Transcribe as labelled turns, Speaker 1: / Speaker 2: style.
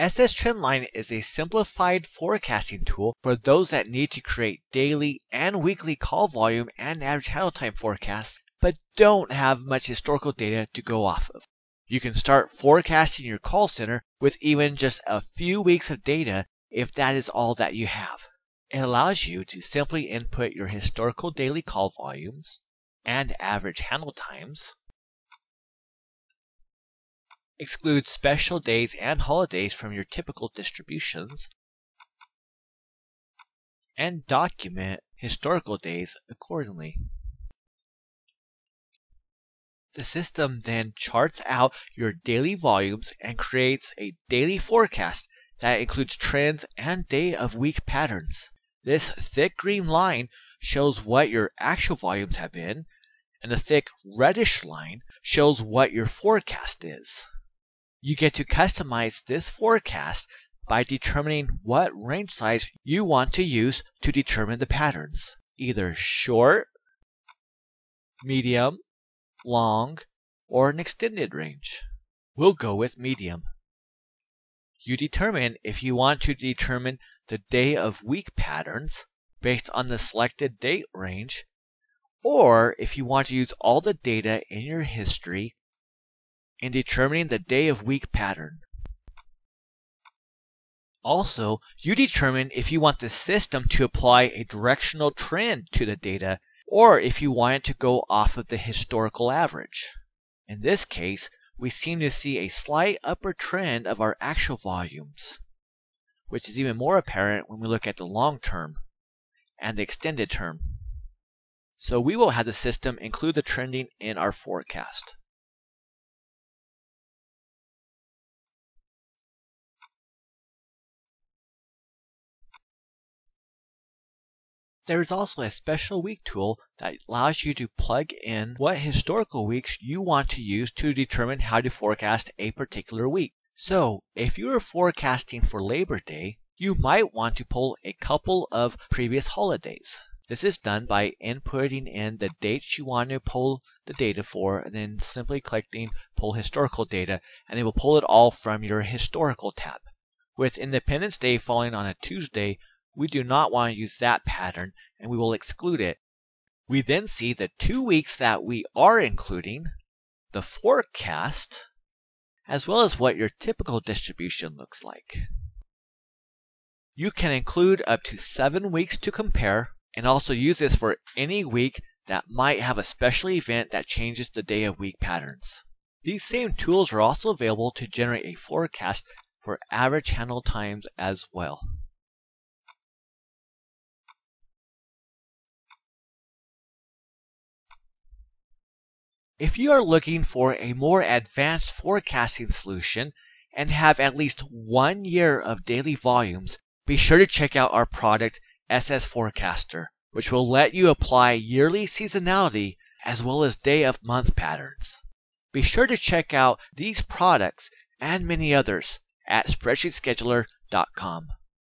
Speaker 1: SS Trendline is a simplified forecasting tool for those that need to create daily and weekly call volume and average handle time forecasts, but don't have much historical data to go off of. You can start forecasting your call center with even just a few weeks of data if that is all that you have. It allows you to simply input your historical daily call volumes and average handle times, exclude special days and holidays from your typical distributions, and document historical days accordingly. The system then charts out your daily volumes and creates a daily forecast that includes trends and day of week patterns. This thick green line shows what your actual volumes have been, and the thick reddish line shows what your forecast is. You get to customize this forecast by determining what range size you want to use to determine the patterns, either short, medium, long, or an extended range. We'll go with medium. You determine if you want to determine the day of week patterns based on the selected date range, or if you want to use all the data in your history in determining the day of week pattern. Also, you determine if you want the system to apply a directional trend to the data or if you want it to go off of the historical average. In this case, we seem to see a slight upward trend of our actual volumes, which is even more apparent when we look at the long term and the extended term. So we will have the system include the trending in our forecast. There is also a special week tool that allows you to plug in what historical weeks you want to use to determine how to forecast a particular week. So, if you are forecasting for Labor Day, you might want to pull a couple of previous holidays. This is done by inputting in the dates you want to pull the data for and then simply clicking pull historical data and it will pull it all from your historical tab. With Independence Day falling on a Tuesday, we do not want to use that pattern and we will exclude it. We then see the two weeks that we are including, the forecast, as well as what your typical distribution looks like. You can include up to seven weeks to compare and also use this for any week that might have a special event that changes the day of week patterns. These same tools are also available to generate a forecast for average handle times as well. If you are looking for a more advanced forecasting solution and have at least one year of daily volumes, be sure to check out our product SS Forecaster, which will let you apply yearly seasonality as well as day of month patterns. Be sure to check out these products and many others at spreadsheetscheduler.com.